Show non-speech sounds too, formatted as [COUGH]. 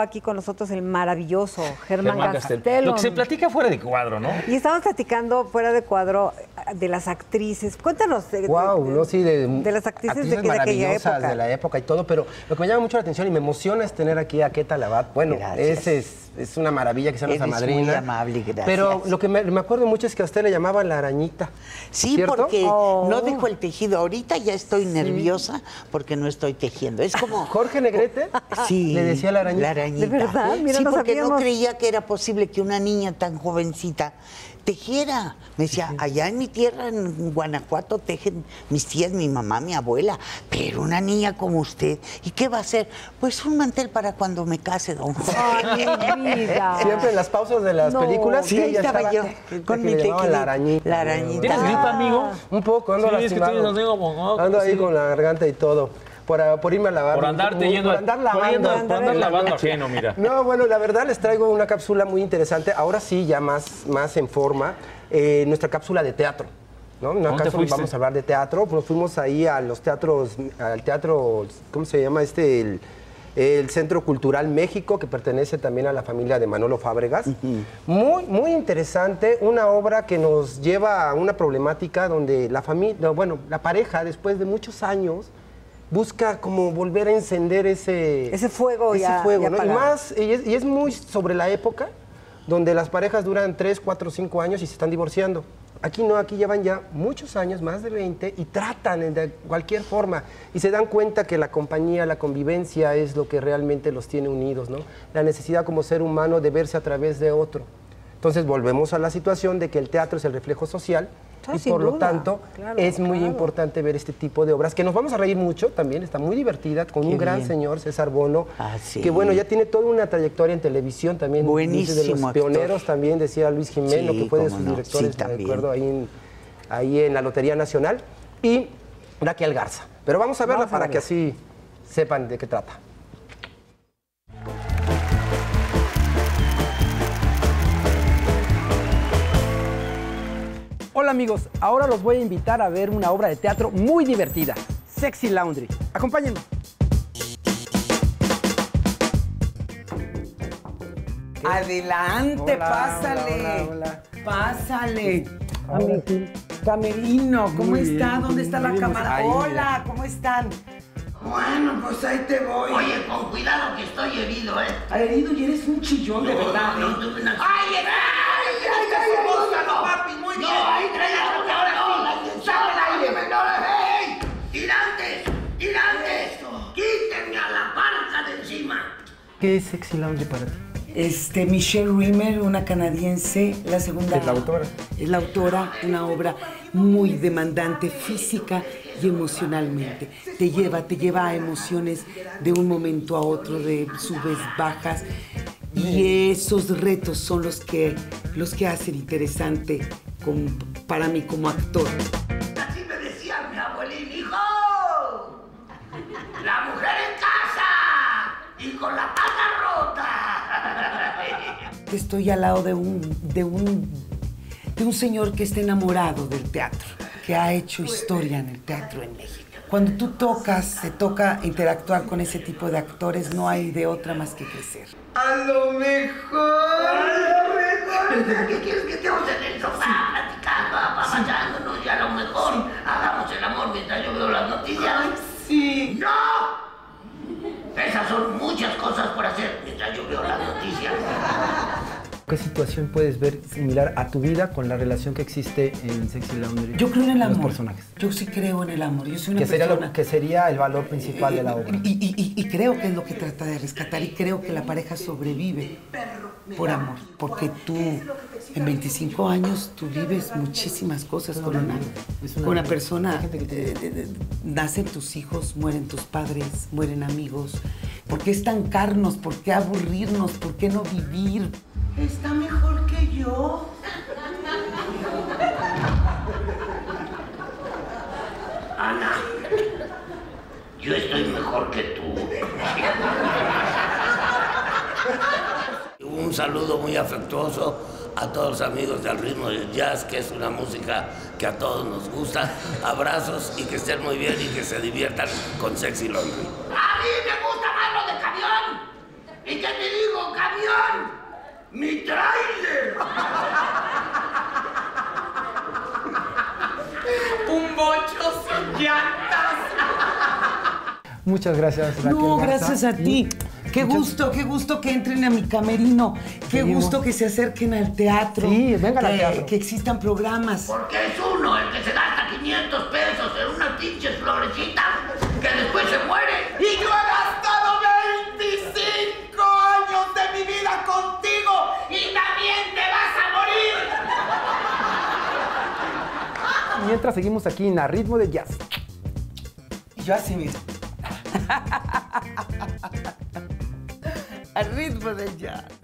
Aquí con nosotros el maravilloso Germán, Germán. Lo que se platica fuera de cuadro, ¿no? Y estamos platicando fuera de cuadro eh, de las actrices. Cuéntanos de, de- Wow, de- no, sí, de, de las actrices, de, actrices que- de aquella época. de la época y todo, pero lo que me llama mucho la atención y me emociona es tener aquí a Keta Labat. Bueno, Gracias. ese es, es una maravilla que sea nuestra madrina. muy amable, gracias. Pero lo que me, me acuerdo mucho es que a usted le llamaban la arañita. Sí, ¿cierto? porque Oh. no dejo el tejido. Ahorita ya estoy nerviosa porque no estoy tejiendo. Es como... Jorge Negrete [LAUGHS] Sí, le decía la arañita. La arañita. ¿De verdad? Mira, sí, no porque no creía que era posible que una niña tan jovencita tejiera. Me decía, allá en mi tierra, en Guanajuato, tejen mis tías, mi mamá, mi abuela, pero una niña como usted, ¿y qué va a hacer? Pues un mantel para cuando me case, don Jorge. [LAUGHS] Siempre en las pausas de las No. películas. Sí, ahí estaba yo, que- con que mi tejido. la arañita. La arañita. ¿Tienes gripa, amigo? Un poco, ando Sí, es que lastimado. tienes- no Ando ahí sí. con la garganta y todo. Por, ah, por irme a lavar. Por andarte Por- yendo por andar lavando. por andar andar lavando ajeno, mira. No, bueno, la verdad les traigo una cápsula muy interesante. Ahora sí, ya más, más en forma. eh, nuestra cápsula de teatro. ¿no? Una ¿Dónde cápsula, fuiste? vamos a hablar de teatro. Nos fuimos ahí a los teatros, al teatro, ¿cómo se llama este? El, el Centro Cultural México, que pertenece también a la familia de Manolo Fábregas. Muy, muy interesante. Una obra que nos lleva a una problemática donde la familia, bueno, la pareja, después de muchos años, busca como volver a encender ese, Ese fuego ese ya- fuego, ya ¿no? Y más, y es, y es muy sobre la época donde las parejas duran 3, 4, 5 años y se están divorciando. Aquí no, aquí llevan ya muchos años, más de 20, y tratan de cualquier forma. Y se dan cuenta que la compañía, la convivencia es lo que realmente los tiene unidos, ¿no? La necesidad como ser humano de verse a través de otro. Entonces volvemos a la situación de que el teatro es el reflejo social Ah, y por lo tanto claro, es muy importante ver este tipo de obras que nos vamos a reír mucho también, está muy divertida con un gran bien. señor César Bono, Ah, sí. que bueno, ya tiene toda una trayectoria en televisión también, dice de Buenísimo los actor. pioneros también decía Luis Jiménez, Sí, que fue de sus no, directores, sí, recuerdo ahí en, ahí en la Lotería Nacional y Raquel Garza. Pero vamos a verla Vamos a para que así sepan de qué trata. Hola amigos, ahora los voy a invitar a ver una obra de teatro muy divertida, Sexy Laundry. Acompáñenme. Adelante, Hola, pásale. hola, hola, Pásale. Camerino, ¿cómo Muy está? bien, ¿Dónde está la bien, cámara? ahí, Hola, ¿cómo están? Bueno, pues ahí te voy. Oye, con cuidado que estoy herido, ¿eh? Herido y eres un chillón, de verdad, No, ¿eh? no, no, no. ¡Ay, ay, ay, ay, ay, búscalo, papi! Muy bien. No, ahí trae la boca, ahora sí. ¡Saca el aire, menor! ¡Ey! ¡Tirantes! ¡Tirantes! ¡Quítenme a la parca de encima! ¿Qué es Sexy Laundry para ti? Este, Michelle Rimmer, una canadiense, la segunda. Es la autora. Es la autora de una obra muy demandante física y emocionalmente. Te lleva, te lleva a emociones de un momento a otro, de subes, bajas. Y esos retos son los que, los que hacen interesante como- para mí como actor. Así me decía mi abuelín, hijo. La mujer en casa y con la pata rota. Estoy al lado de un, de un, de un señor que está enamorado del teatro, que ha hecho historia en el teatro en México. Cuando tú tocas, te toca interactuar con ese tipo de actores, no hay de otra más que crecer. A lo mejor. A lo mejor. ¿Qué quieres que estemos en el sofá platicando, apapachándonos y a lo mejor hagamos el amor mientras yo veo las noticias? Sí. ¡No! Esas son muchas cosas por hacer mientras yo veo las noticias. ¿Qué situación puedes ver similar a tu vida con la relación que existe en Sexy Laundry? Yo creo en el Los amor. personajes. Yo sí creo en el amor. Yo soy una Que sería, persona... lo, que sería el valor principal de la obra. Y, y- y- y creo que es lo que trata de rescatar y creo que la pareja sobrevive por amor, porque tú en 25 años tú vives muchísimas cosas con una, con una persona. eh, eh, eh, nacen tus hijos, mueren tus padres, mueren amigos. ¿Por qué estancarnos? ¿Por qué aburrirnos? ¿Por qué no vivir? Está mejor que yo. Ana, yo estoy mejor que tú. Un saludo muy afectuoso a todos los amigos del ritmo del jazz, que es una música que a todos nos gusta. Abrazos y que estén muy bien y que se diviertan con Sexy Laundry. A mí me gusta más lo de camión. ¿Y qué te digo, camión? ¡Mi tráiler! [LAUGHS] Un bocho sin llantas. Muchas gracias, Raquel. No, Garza. gracias a ti. Qué Muchas- gusto, qué gusto que entren a mi camerino. Qué Seguimos. gusto que se acerquen al teatro. Sí, vengan al que- teatro. Que existan programas. Porque es uno el que se gasta 500 pesos en unas pinches florecitas que después se muere. Y yo he gastado 25 años de mi vida contigo y también te vas a morir. Mientras seguimos aquí en A Ritmo de Jazz. Y yo así mismo. [LAUGHS] Al ritmo del jazz.